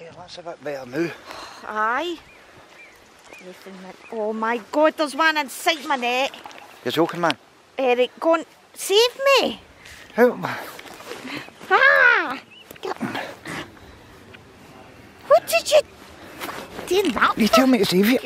Yeah, that's a bit better now. Aye. Oh my God, there's one inside my net. You're joking, man. Eric, go and save me. How? Ah! What did you... Doing that You tell me to save you.